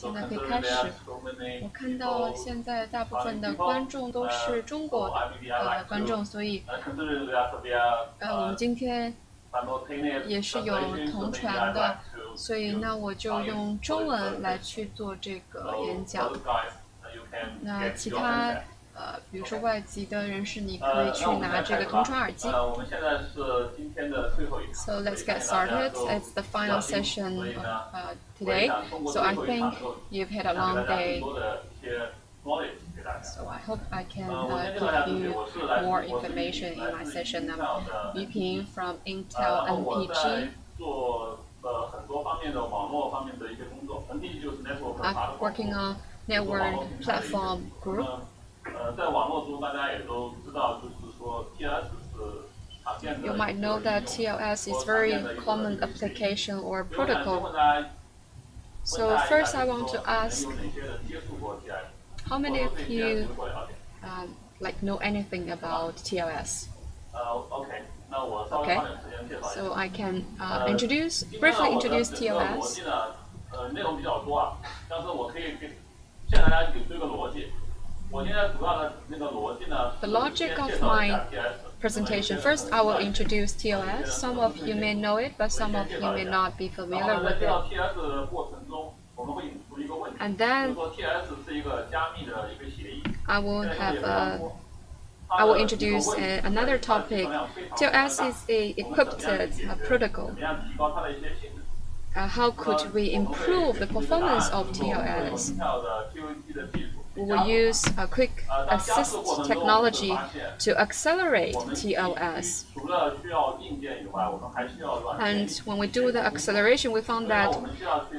现在可以开始。我看到现在大部分的观众都是中国呃观众，所以呃我们今天也是有同传的，所以那我就用中文来去做这个演讲。那其他。So let's get started. It's the final session uh, today. So I think you've had a long day. So I hope I can uh, give you more information in my session. I'm Yu Ping from Intel uh, NPG. I'm working on network platform group. 呃，在网络中大家也都知道，就是说 TLS 是常见的。You might know that TLS is very common application or protocol. So first, I want to ask, how many of you um, like know anything about TLS? Okay. Okay. So I can uh, introduce briefly introduce TLS. the logic of my presentation. First, I will introduce TLS. Some of you may know it, but some of you may not be familiar with it. And then I will have a I will introduce uh, another topic. TLS is a encrypted uh, protocol. Uh, how could we improve the performance of TLS? We will use a quick assist technology to accelerate TLS. And when we do the acceleration, we found that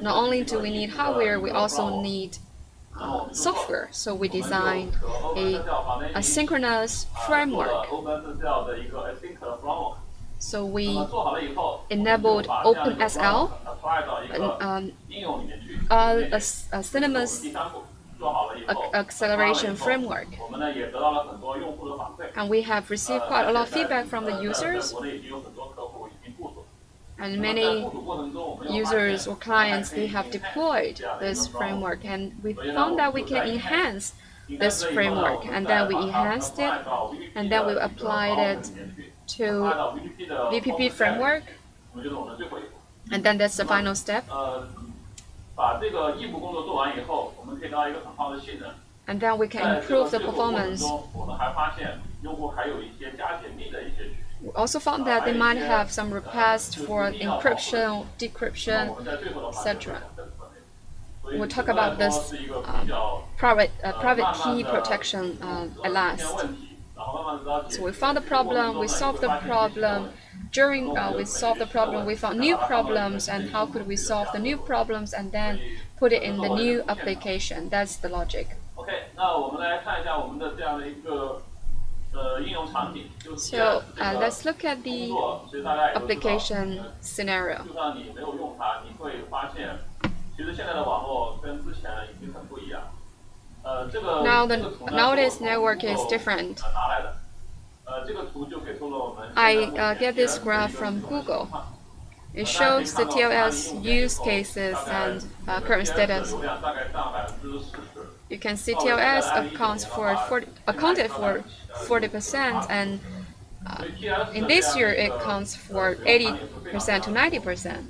not only do we need hardware, we also need uh, software. So we designed a asynchronous framework. So we enabled OpenSSL, um, a, a, a cinemas acceleration framework. And we have received quite a lot of feedback from the users. And many users or clients, they have deployed this framework. And we found that we can enhance this framework. And then we enhanced it. And then we applied it to VPP framework. And then that's the final step. And then we can improve the performance. We also found that they might have some requests for encryption, decryption, etc. We'll talk about this uh, private uh, private key protection uh, at last. So we found the problem, we solved the problem, during uh, we solve the problem, we found new problems and how could we solve the new problems and then put it in the new application. That's the logic. So uh, let's look at the application scenario. Now the nowadays network is different. I uh, get this graph from Google. It shows the TLS use cases and uh, current status. You can see TLS accounts for 40, accounted for 40% and uh, in this year it accounts for 80% to 90%.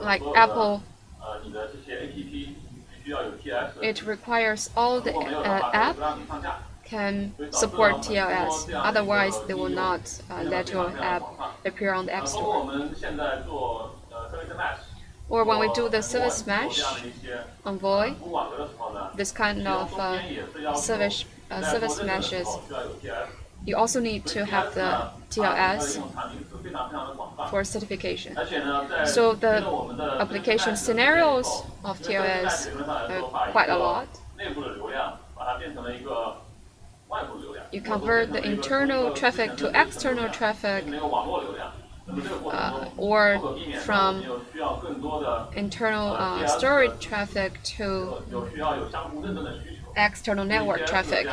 Like Apple it requires all the uh, app can support TLS. Otherwise, they will not uh, let your app appear on the App Store. Or when we do the service mesh, on Envoy, this kind of uh, service uh, service meshes, you also need to have the TLS for certification. So the application scenarios of TLS are quite a lot. You convert the internal traffic to external traffic uh, or from internal uh, storage traffic to external network traffic.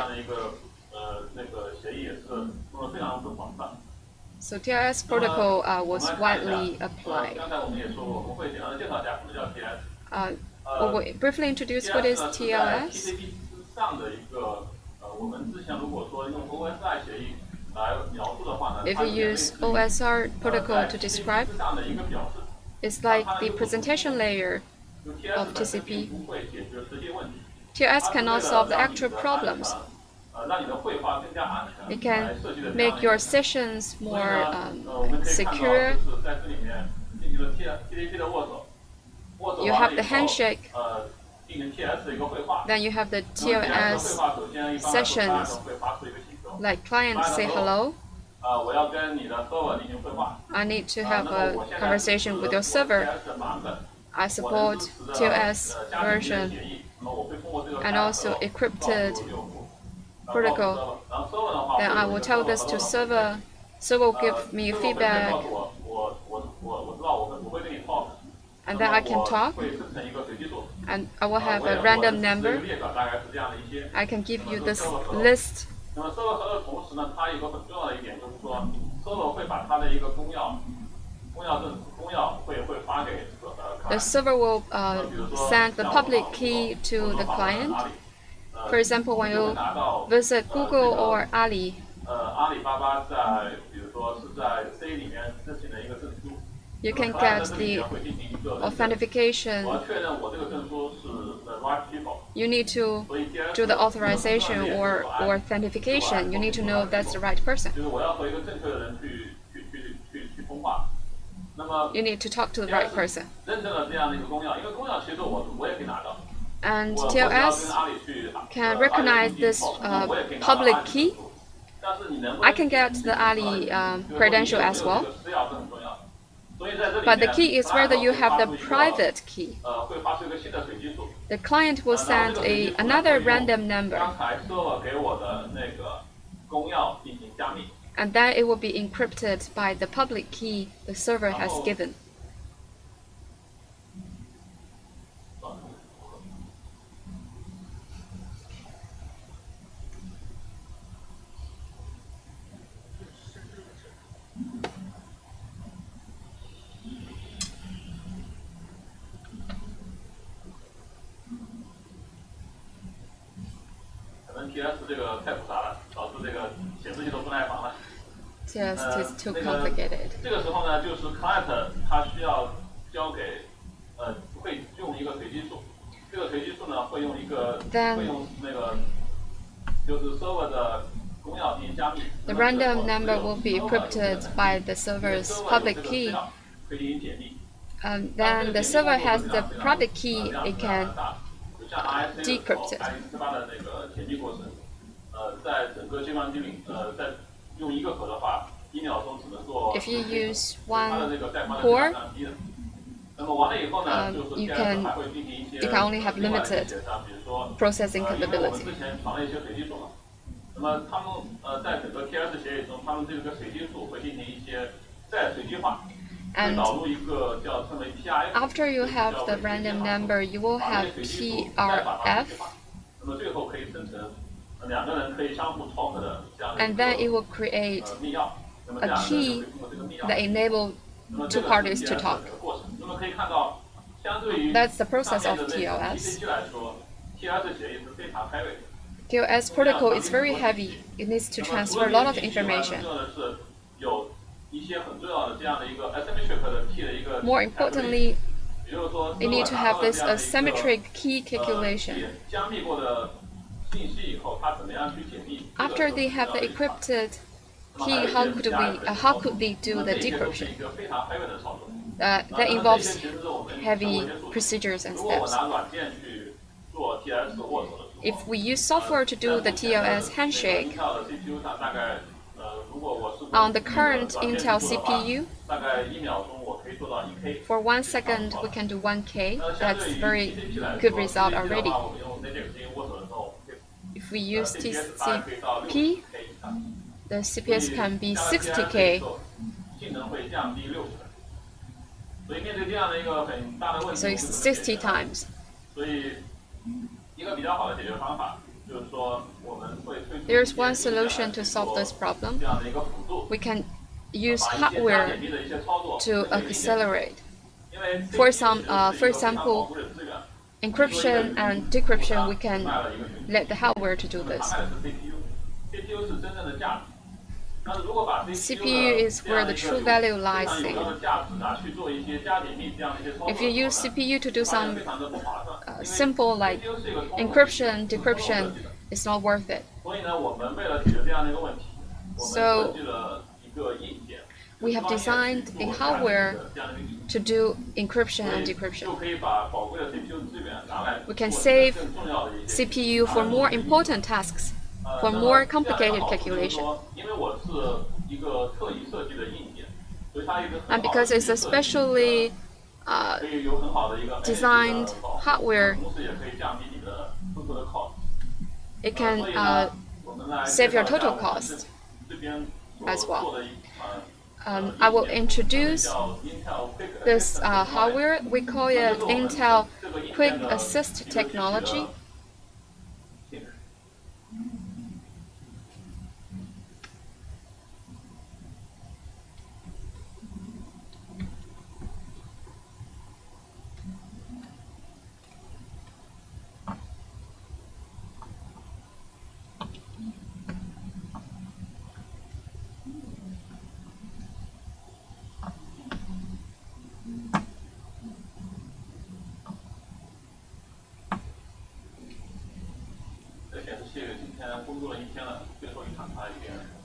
So TLS protocol uh, was widely applied. Uh, we briefly introduce what is TLS. If you use OSR protocol to describe, it's like the presentation layer of TCP. TLS cannot solve the actual problems. You can make your sessions more um, secure. You have the handshake. Then you have the TLS sessions, like clients say hello. I need to have a conversation with your server. I support TLS version and also encrypted critical. then I will tell this to server. Server will give me feedback, and then I can talk, and I will have a random number. I can give you this list. The server will uh, send the public key to the client, for example, when you visit Google or Ali, you can get the authentication. You need to do the authorization or, or authentication. You need to know that's the right person. You need to talk to the right person and TLS can recognize this uh, public key. I can get the Ali um, uh, credential as well. But the key is whether you have the private key. The client will send a, another random number. And then it will be encrypted by the public key the server has given. PS 这个太复杂了，导致这个显示系统不耐烦了。Yes, too complicated. 这个时候呢，就是 client 它需要交给呃会用一个随机数，这个随机数呢会用一个会用那个就是 server 的。The random number will be encrypted by the server's public key. Um, then the server has the private key it can decrypt it. you use one core, um, you can you can only have limited processing capability. And after you have the random number, you will have TRF. And then it will create a key that enable two parties to talk. That's the process of TLS. TLS protocol is very heavy. It needs to transfer a lot of information. More importantly, we need to have this asymmetric key calculation. After they have the encrypted key, how could we uh, how could they do the decryption? Uh, that involves heavy procedures and steps. If we use software to do the TLS handshake, on the current Intel CPU, for one second we can do 1K. That's very good result already. If we use TCP, the CPS can be 60K. So it's 60 times. There is one solution to solve this problem. We can use hardware to accelerate. For, some, uh, for example, encryption and decryption, we can let the hardware to do this. CPU is where the true value lies in. If you use CPU to do some uh, simple like encryption, decryption, it's not worth it. So we have designed a hardware to do encryption and decryption. We can save CPU for more important tasks for more complicated calculation. And because it's a specially uh, designed hardware, it can uh, save your total cost as well. Um, I will introduce this uh, hardware. We call it Intel Quick Assist Technology.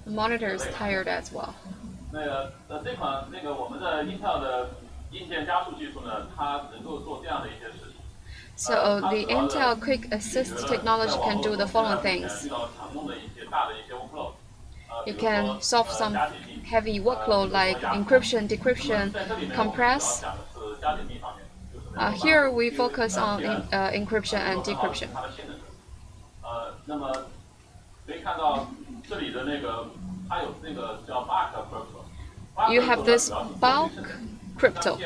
The monitor is tired as well. So the Intel Quick Assist technology can do the following things. You can solve some heavy workload like encryption, decryption, compress. Uh, here we focus on uh, encryption and decryption. You have this bulk crypto.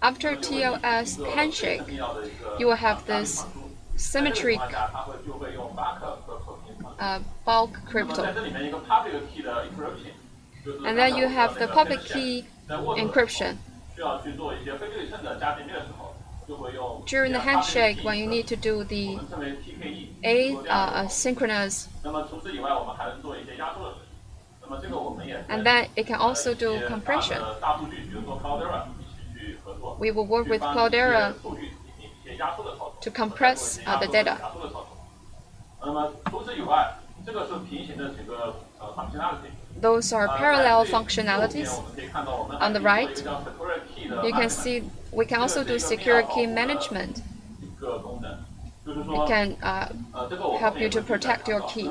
After TLS handshake, you will have this symmetric uh, bulk crypto. And then you have the public key encryption. During the handshake, when you need to do the a uh, synchronous, and then it can also do compression. We will work with Cloudera to compress uh, the data. Those are parallel functionalities. On the right, you can see we can also do secure key management. It can uh, help you to protect your key.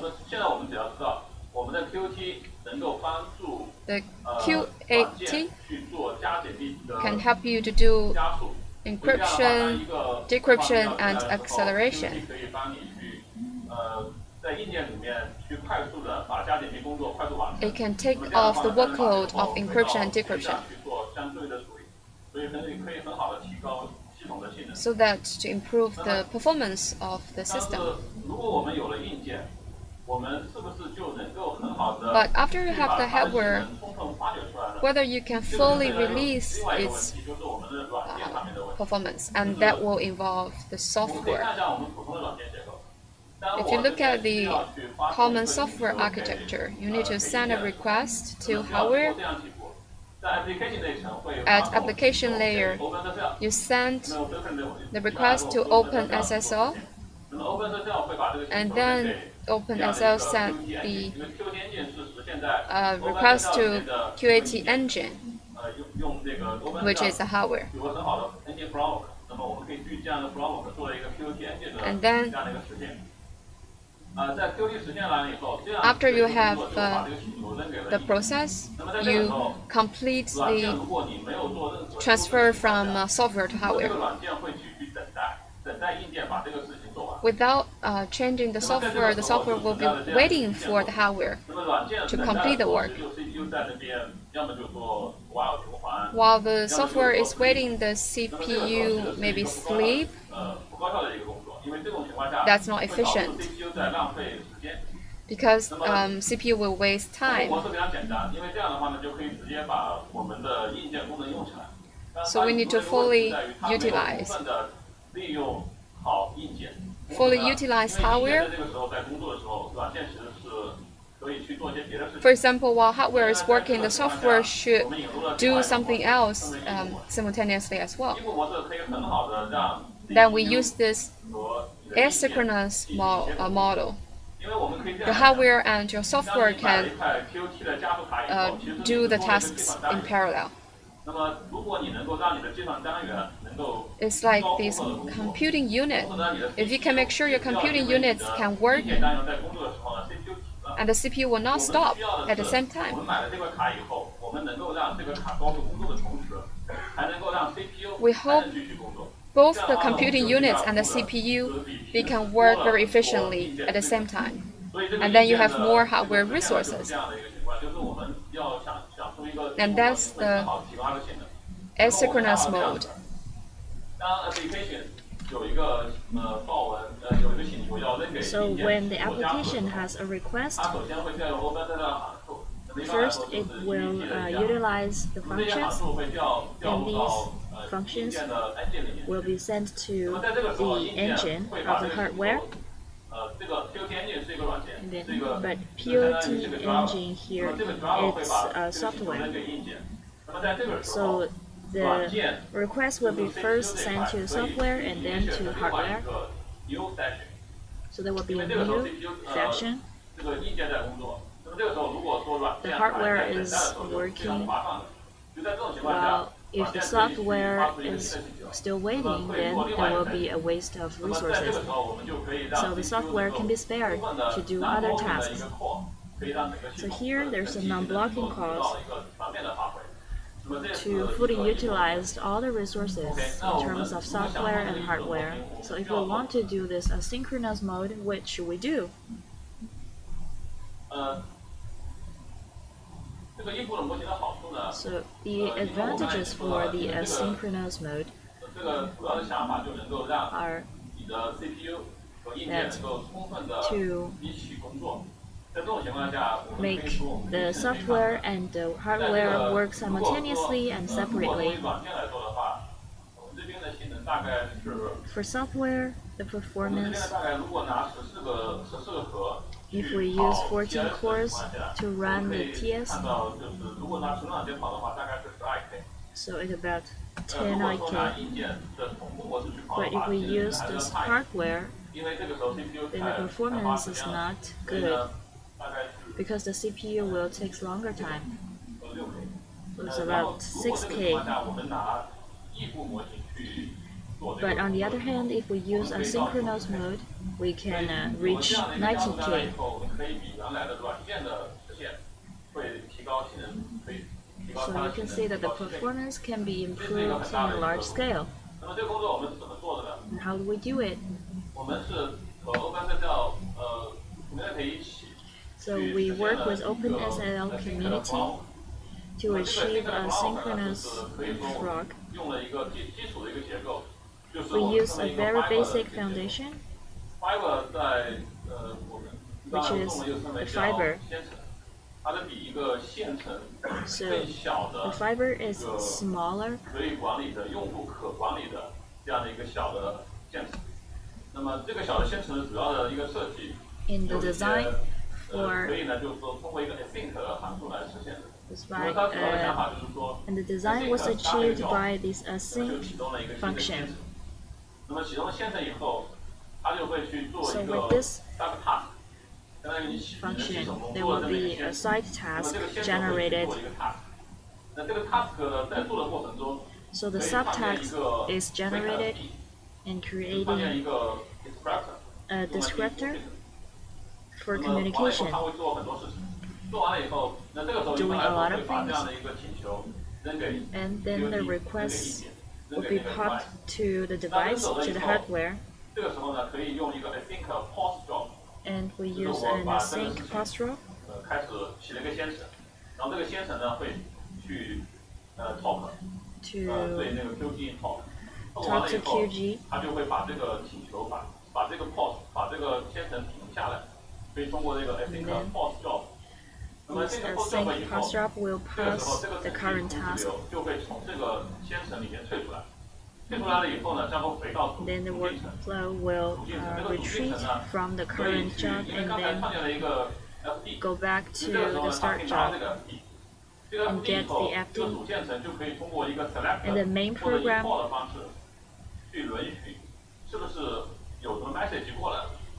The QAT can help you to do encryption, decryption, and acceleration. It can take off the workload of encryption and decryption so that to improve the performance of the system. But after you have the hardware, whether you can fully release its uh, performance, and that will involve the software. If you look at the common software architecture, you need to send a request to hardware at application layer, you send the request to OpenSSL, and then OpenSSL send the uh, request to QAT engine, which is the hardware. And then uh, uh, after you have uh, the process, you complete uh, the transfer from uh, software to hardware. Without uh, changing the software, the software will be waiting for the hardware to complete the work. While the software is waiting, the CPU may be that's not efficient because um, CPU will waste time. So we need to fully utilize. Fully utilize hardware. For example, while hardware is working, the software should do something else um, simultaneously as well then we use this asynchronous mo uh, model. Your hardware and your software can uh, do the tasks in parallel. It's like this computing unit. If you can make sure your computing units can work and the CPU will not stop at the same time. We hope both the computing units and the CPU, they can work very efficiently at the same time. And then you have more hardware resources. And that's the asynchronous mode. So when the application has a request, first it will uh, utilize the functions, and these functions will be sent to the engine of the hardware. Then, but POT engine here, it's uh, software. So the request will be first sent to software and then to hardware. So there will be a new section. The hardware is working well if the software is still waiting, then there will be a waste of resources. So the software can be spared to do other tasks. So here there's a non-blocking call to fully utilize all the resources in terms of software and hardware. So if we want to do this asynchronous mode, what should we do? So the advantages for the asynchronous mode are that to make the software and the hardware work simultaneously and separately. For software, the performance if we use 14 cores to run the TS. So it's about 10 IK. But if we use this hardware, then the performance is not good because the CPU will take longer time. It's about 6K. But on the other hand, if we use a synchronous mode, we can uh, reach 90k. So you can see that the performance can be improved on a large scale. And how do we do it? So we work with OpenSSL community to achieve a synchronous frog we use a very basic foundation, uh, which is the fiber. So the fiber is smaller. In the design for was by, uh, and the design was achieved by this async function. 那么启动线程以后，它就会去做一个 sub function, there will be a side task generated. So the subtask is generated and creating a descriptor for communication, doing a lot of things. And then the request would be popped to the device, to the hardware. And we use an async postural. To talk to QG. Mm -hmm. Once the same pawn drop will pass the current task, then the workflow will uh, retreat from the current job and then go back to the start job and get the FD. And the main program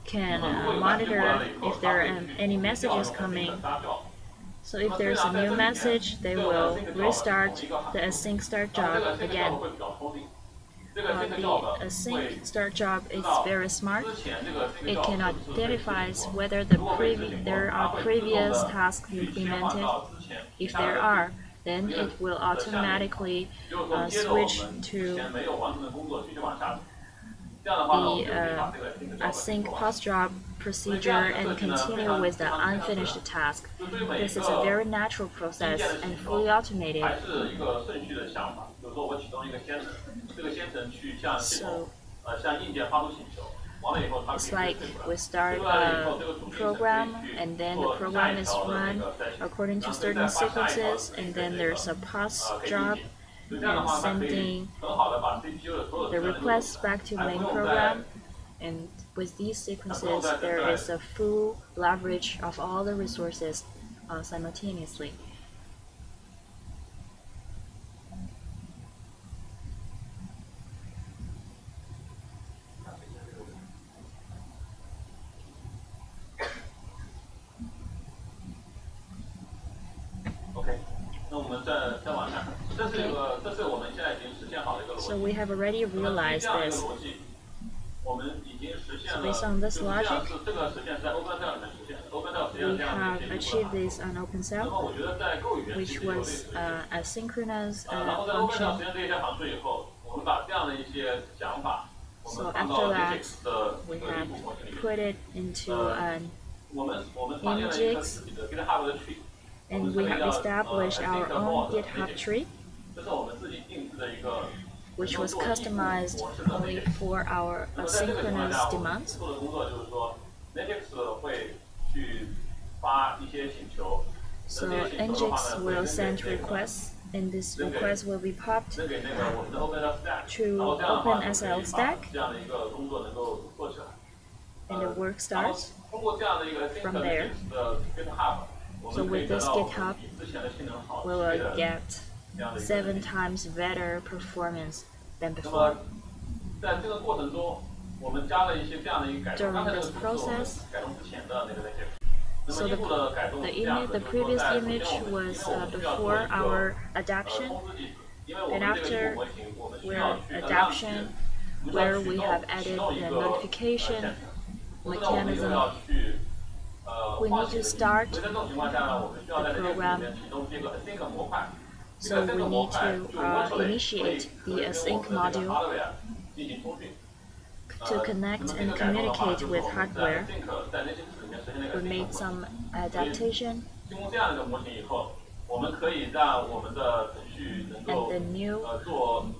can uh, monitor if there are any messages coming. So if there's a new message, they will restart the async start job again. Uh, the async start job is very smart. It can identify whether the there are previous tasks implemented. If there are, then it will automatically uh, switch to the uh, async pause job procedure and continue with the unfinished task. This is a very natural process and fully automated. So, it's like we start a program and then the program is run according to certain sequences and then there's a pause job sending the requests back to main program and with these sequences there is a full leverage of all the resources uh, simultaneously. So we have already realized this. So based on this logic, we have achieved this on OpenSSL, which was uh, a synchronous uh, function. So after that, we have put it into an Nginx, and we have established our own GitHub tree which was customized only for our asynchronous demands. So Nginx will send requests and this request will be popped to OpenSSL stack and the work starts from there. So with this GitHub, we will get seven times better performance than before. During this process, so the, the, image, the previous image was uh, before our adaptation, and after our adaptation, where we have added the notification mechanism, we need to start the program so we need to uh, initiate the async module to connect and communicate with hardware. We made some adaptation. And the new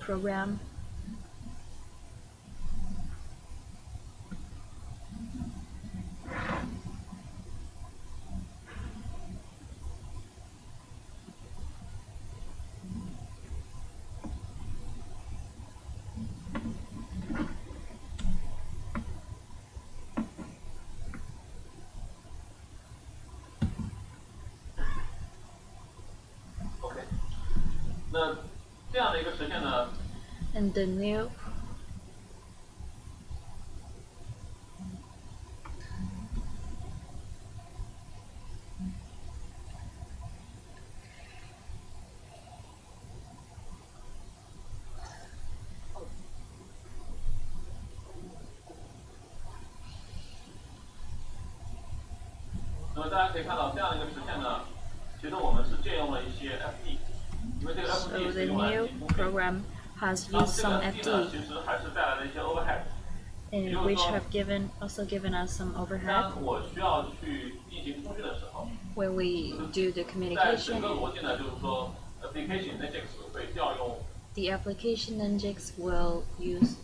program 那这样的一个实现呢？has used some FD, which have given also given us some overhead. When we do the communication, the application index will use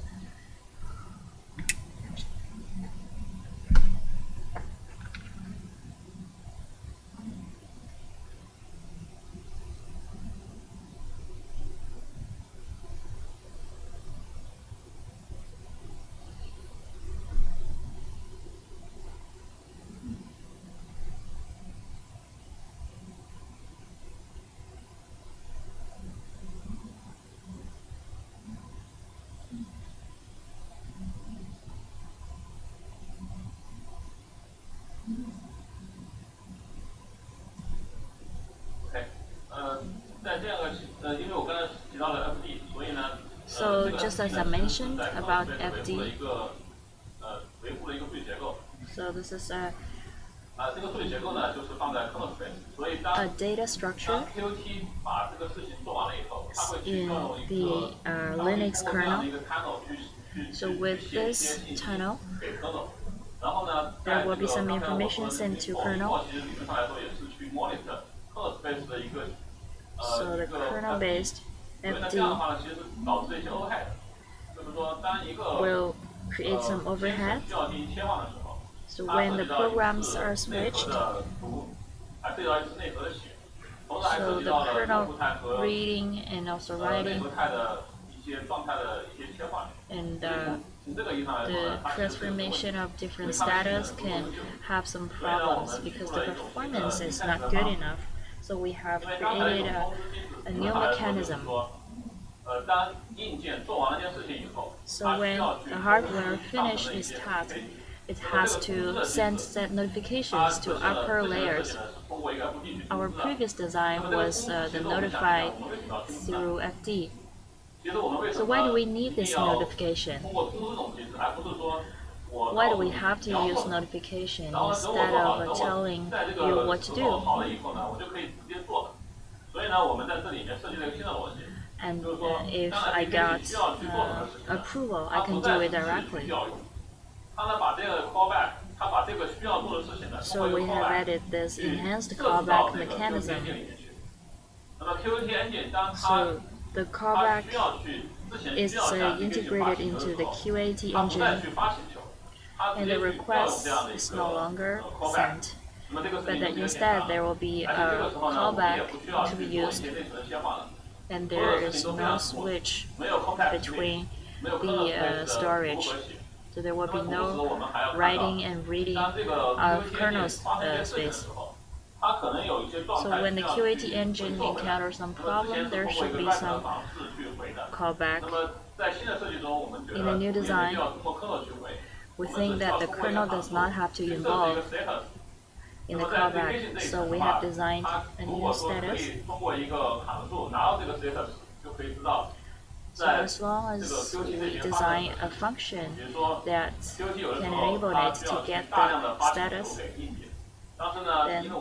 just as I mentioned about FD. So this is a a data structure in the uh, Linux kernel. So with this tunnel, there will be some information sent to kernel. So the kernel-based FD will create some overhead. So when the programs are switched, so the kernel reading and also writing and uh, the transformation of different status can have some problems because the performance is not good enough. So we have created a, a new mechanism so when the hardware finishes its task, it has to send set notifications to upper layers. Our previous design was uh, the notify through FD. So why do we need this notification? Why do we have to use notification instead of telling you what to do? and uh, if I got uh, approval, I can do it directly. So we have added this enhanced callback mechanism. So the callback is uh, integrated into the QAT engine, and the request is no longer sent but that instead there will be a callback to be used and there is no switch between the uh, uh, storage. So there will be no writing and reading of kernel uh, space. So when the QAT engine encounters some problem, there should be some callback. In the new design, we think that the kernel does not have to involve in the callback. So we have designed a new status. So as long as we design a function that can enable it to get the status, then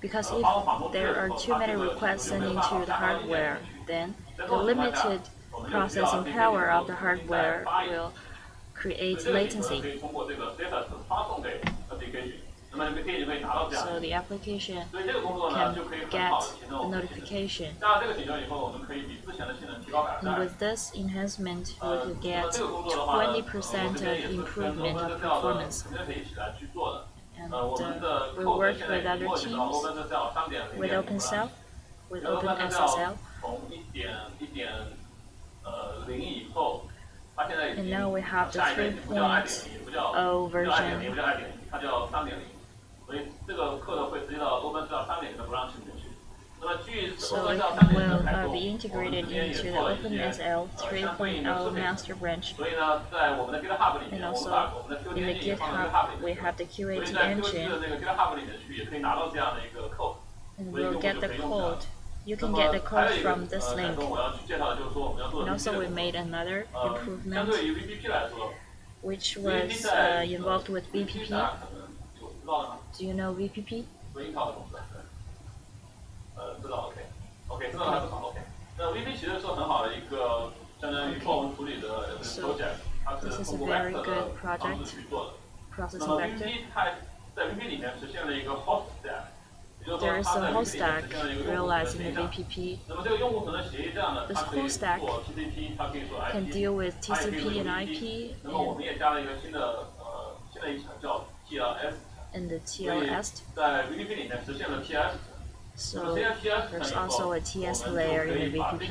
because if there are too many requests sent into the hardware, then the limited processing power of the hardware will create latency. So the application can get a notification. And with this enhancement, we could get 20% of improvement of performance. And uh, we work with other teams, with OpenSSL, with OpenSSL. And now we have the 3.0 version. So it will uh, be integrated into the OpenSSL 3.0 master branch. And also in the GitHub, we have the QAT engine. And we'll get the code you can get the code from this uh, link. And also we made another uh, improvement. Which was uh, involved with VPP. Do you know VPP? So, this is a very good project, processing vector. There's a whole stack realized in the VPP. This whole stack can deal with TCP and IP and, the TLS. So there's also a TS layer in the VPP.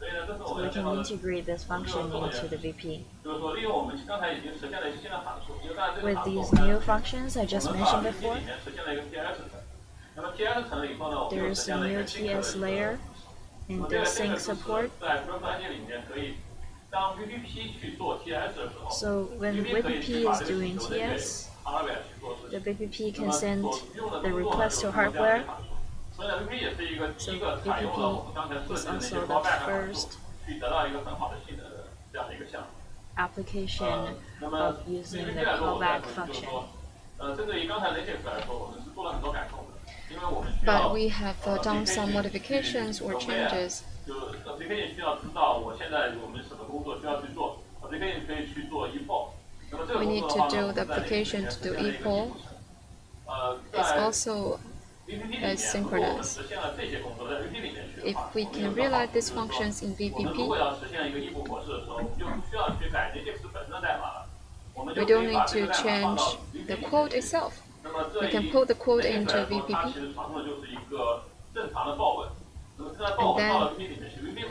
So we can integrate this function into the VPP. With these new functions I just mentioned before, there is a new TLS layer and the sync support. So when VPP is doing TLS, the VPP can send the request to hardware so VPP is also the first application of using the callback function. But we have uh, done some modifications or changes. We need to do the application to do epoll. It's also asynchronous. If we can realize these functions in VPP, we don't need to change the code itself. We can put the code into VPP. And then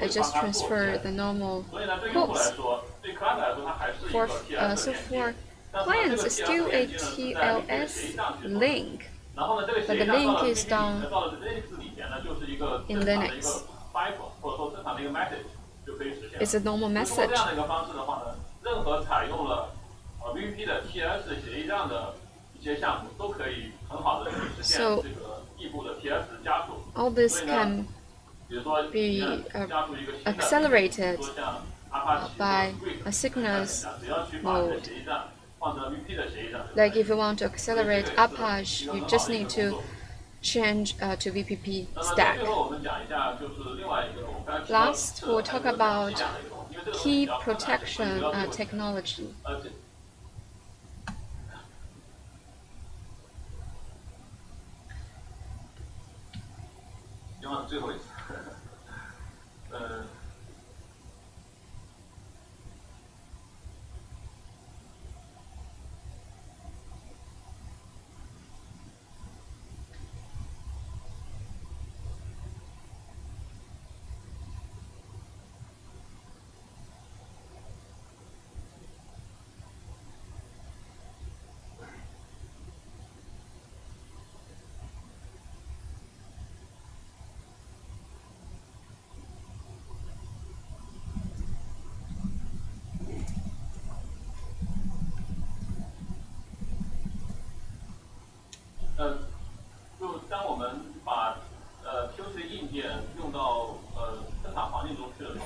I just transfer the normal codes. For, uh, so for clients, it's still a TLS link, but the link is done in Linux. It's a normal message. So all this can be uh, accelerated by a synchronous mode. Like if you want to accelerate Apache, you just need to change uh, to VPP stack. Last, we'll talk about key protection uh, technology.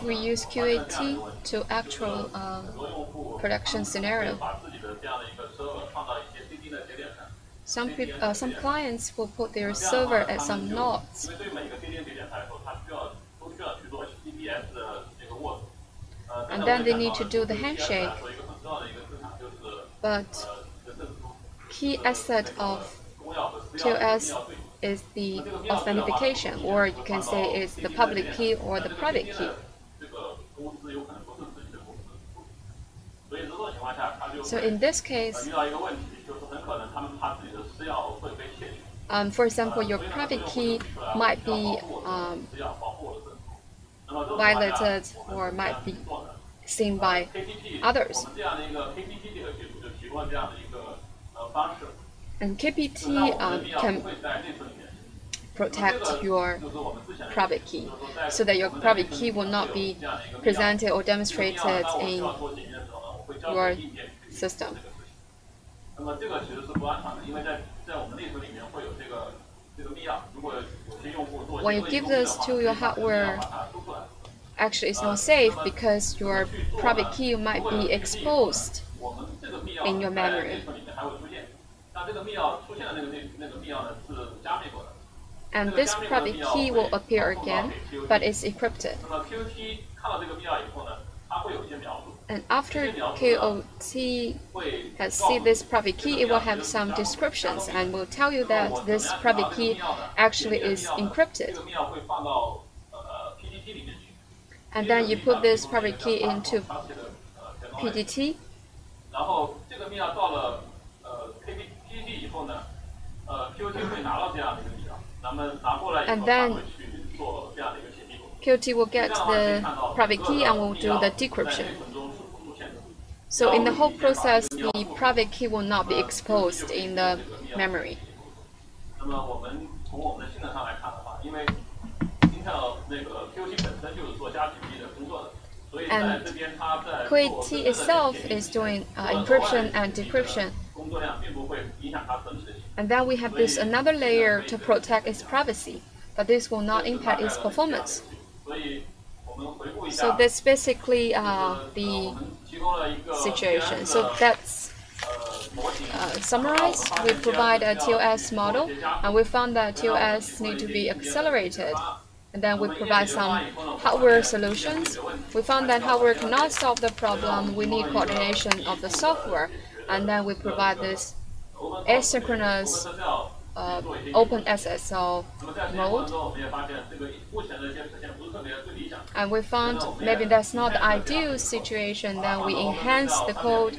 We use QAT to actual uh, production scenario. Some uh, some clients will put their server at some nodes. And then they need to do the handshake. But key asset of TLS is the authentication, or you can say it's the public key or the private key. So in this case, um, for example, your private key might be um, violated or might be seen by others. And KPT um, can protect your private key so that your private key will not be presented or demonstrated in your system. When you give this to your hardware, actually it's not safe because your private key might be exposed in your memory. And this private key will appear again, but it's encrypted. And after QAT has seen this private key, it will have some descriptions and will tell you that this private key actually is encrypted. And then you put this private key into PDT. And then QAT will get the private key and will do the decryption. So in the whole process, the private key will not be exposed in the memory. And QAT itself is doing uh, encryption and decryption. And then we have this another layer to protect its privacy, but this will not impact its performance. So that's basically uh, the situation. So that's uh, summarized. We provide a TLS model, and we found that TLS need to be accelerated. And then we provide some hardware solutions. We found that hardware cannot solve the problem. We need coordination of the software. And then we provide this asynchronous uh, OpenSSL mode and we found maybe that's not the ideal situation, then we enhance the code.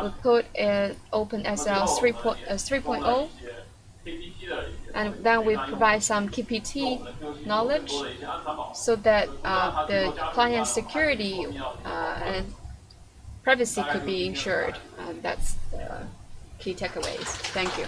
We put uh, OpenSSL 3.0, uh, and then we provide some KPT knowledge so that uh, the client security uh, and privacy could be ensured. Uh, that's the key takeaways. Thank you.